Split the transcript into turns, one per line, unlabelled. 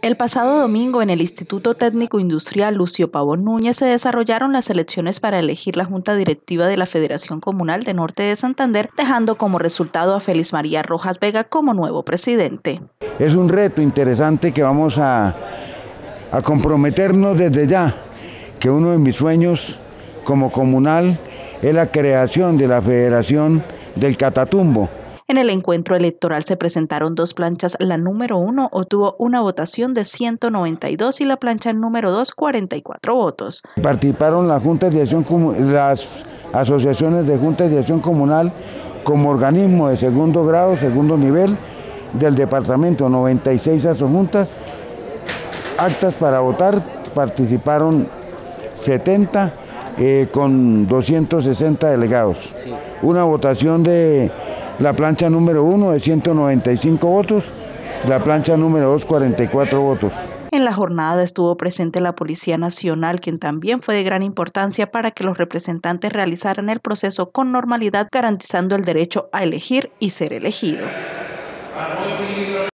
El pasado domingo en el Instituto Técnico Industrial Lucio Pavón Núñez se desarrollaron las elecciones para elegir la Junta Directiva de la Federación Comunal de Norte de Santander, dejando como resultado a Félix María Rojas Vega como nuevo presidente.
Es un reto interesante que vamos a, a comprometernos desde ya, que uno de mis sueños como comunal es la creación de la Federación del Catatumbo,
en el encuentro electoral se presentaron dos planchas. La número uno obtuvo una votación de 192 y la plancha número dos 44 votos.
Participaron las juntas de acción, las asociaciones de juntas de acción comunal como organismo de segundo grado, segundo nivel del departamento, 96 juntas actas para votar, participaron 70 eh, con 260 delegados. Una votación de la plancha número 1 de 195 votos, la plancha número 2 44 votos.
En la jornada estuvo presente la Policía Nacional, quien también fue de gran importancia para que los representantes realizaran el proceso con normalidad, garantizando el derecho a elegir y ser elegido.